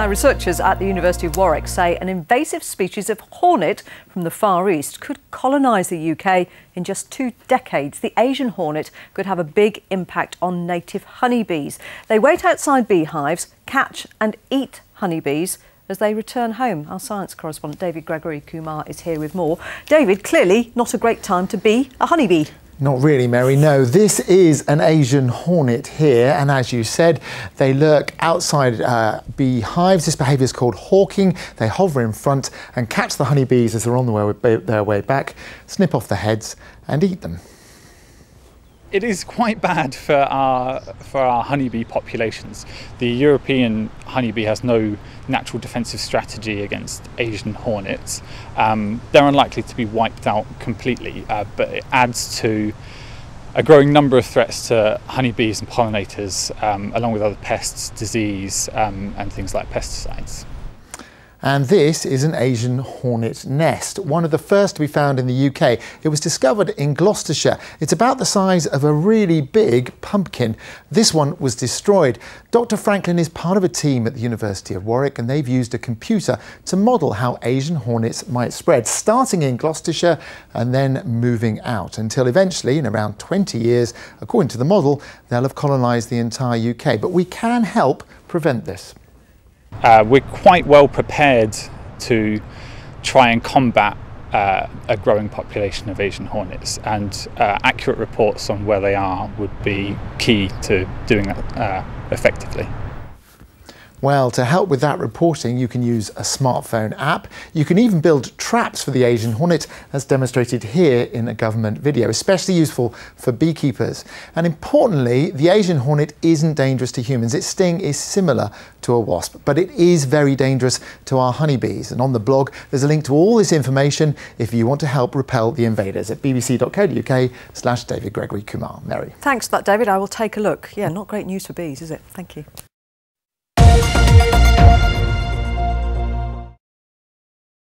Now, researchers at the University of Warwick say an invasive species of hornet from the Far East could colonise the UK in just two decades. The Asian hornet could have a big impact on native honeybees. They wait outside beehives, catch and eat honeybees as they return home. Our science correspondent David Gregory Kumar is here with more. David, clearly not a great time to be a honeybee. Not really, Mary. No, this is an Asian hornet here, and as you said, they lurk outside uh, beehives. This behaviour is called hawking. They hover in front and catch the honeybees as they're on the way, their way back, snip off the heads, and eat them it is quite bad for our for our honeybee populations. The European honeybee has no natural defensive strategy against Asian hornets. Um, they're unlikely to be wiped out completely, uh, but it adds to a growing number of threats to honeybees and pollinators, um, along with other pests, disease, um, and things like pesticides. And this is an Asian hornet nest, one of the first to be found in the UK. It was discovered in Gloucestershire. It's about the size of a really big pumpkin. This one was destroyed. Dr. Franklin is part of a team at the University of Warwick and they've used a computer to model how Asian hornets might spread, starting in Gloucestershire and then moving out until eventually, in around 20 years, according to the model, they'll have colonised the entire UK. But we can help prevent this. Uh, we're quite well prepared to try and combat uh, a growing population of Asian hornets, and uh, accurate reports on where they are would be key to doing that uh, effectively. Well, to help with that reporting, you can use a smartphone app. You can even build traps for the Asian hornet, as demonstrated here in a government video, especially useful for beekeepers. And importantly, the Asian hornet isn't dangerous to humans. Its sting is similar to a wasp, but it is very dangerous to our honeybees. And on the blog, there's a link to all this information if you want to help repel the invaders at bbc.co.uk slash David Gregory Kumar. Mary. Thanks for that, David. I will take a look. Yeah, not great news for bees, is it? Thank you.